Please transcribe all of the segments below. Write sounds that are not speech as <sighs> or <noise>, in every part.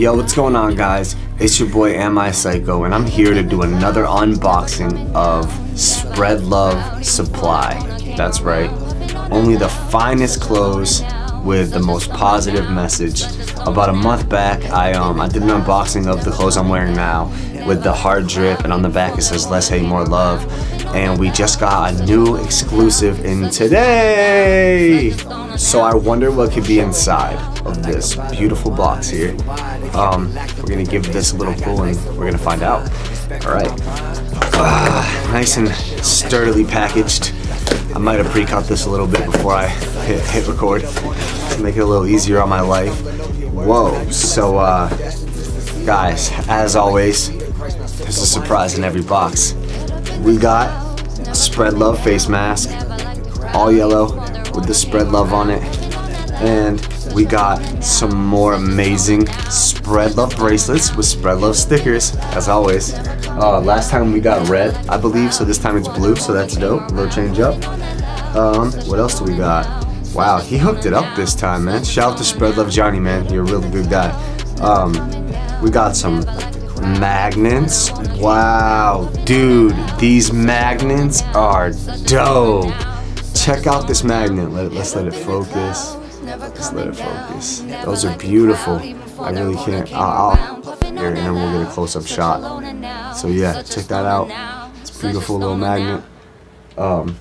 Yo, what's going on guys? It's your boy Am I SYko and I'm here to do another unboxing of Spread Love Supply. That's right. Only the finest clothes with the most positive message. About a month back, I um I did an unboxing of the clothes I'm wearing now with the hard drip and on the back it says less hate more love and we just got a new exclusive in today. So I wonder what could be inside of this beautiful box here. Um, we're gonna give this a little pull and we're gonna find out. All right, uh, nice and sturdily packaged. I might have pre-cut this a little bit before I hit, hit record to make it a little easier on my life. Whoa, so uh, guys, as always, there's a surprise in every box. We got a Spread Love face mask, all yellow with the Spread Love on it. And we got some more amazing Spread Love bracelets with Spread Love stickers, as always. Uh, last time we got red, I believe, so this time it's blue, so that's dope. A little change up. Um, what else do we got? Wow, he hooked it up this time, man. Shout out to Spread Love Johnny, man. You're a really good guy. Um, we got some magnets. Wow, dude, these magnets are dope. Check out this magnet. Let, us let it focus. Let's let it focus. Those are beautiful. I really can't. I'll, I'll here and then we'll get a close-up shot. So yeah, check that out. It's a beautiful little magnet. Um,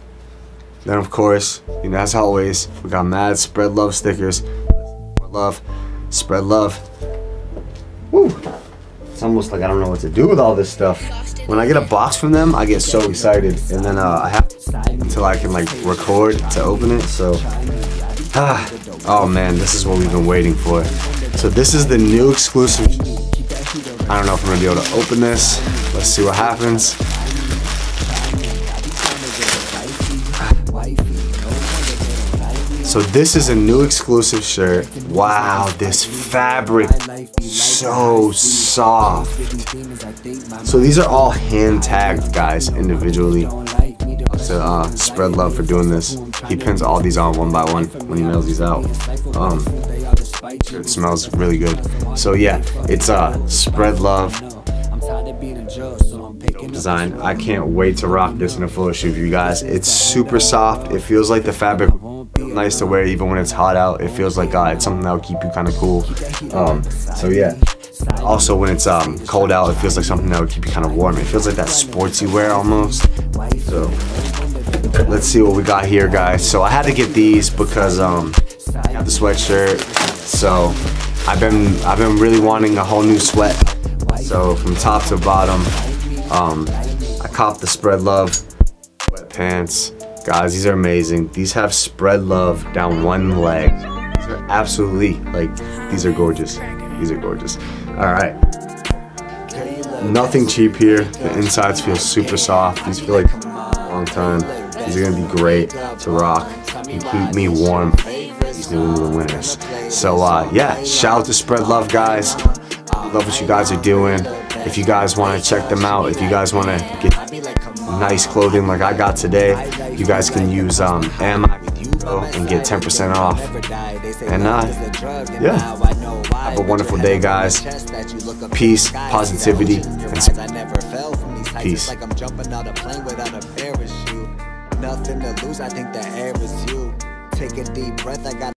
then of course, you know as always, we got mad spread love stickers. Love, spread love. Woo! It's almost like I don't know what to do with all this stuff. When I get a box from them, I get so excited, and then uh, I have to until I can like record to open it. So, <sighs> ah, oh man, this is what we've been waiting for. So this is the new exclusive. I don't know if I'm gonna be able to open this. Let's see what happens. So this is a new exclusive shirt. Wow, this fabric so soft. So these are all hand tagged guys individually. To uh, spread love for doing this. He pins all these on one by one when he mails these out. Um, it smells really good. So yeah, it's uh, spread love design. I can't wait to rock this in a shoot for you guys. It's super soft. It feels like the fabric nice to wear even when it's hot out. It feels like uh, it's something that'll keep you kind of cool. Um, so yeah. Also, when it's um, cold out, it feels like something that would keep you kind of warm. It feels like that sportsy wear almost. So let's see what we got here, guys. So I had to get these because um, I got the sweatshirt. So I've been I've been really wanting a whole new sweat. So from top to bottom, um, I copped the Spread Love sweatpants. Guys, these are amazing. These have spread love down one leg. These are absolutely, like, these are gorgeous. These are gorgeous. All right. Nothing cheap here. The insides feel super soft. These feel like a long time. These are gonna be great to rock and keep me warm these New England winters. So uh, yeah, shout out to Spread Love guys. Love what you guys are doing. If you guys want to check them out, if you guys want to get nice clothing like I got today, you guys can use um, and get 10% off. And uh, yeah, have a wonderful day, guys. Peace, positivity, and peace. Nothing to lose, I think the air is you. Take a deep breath, I got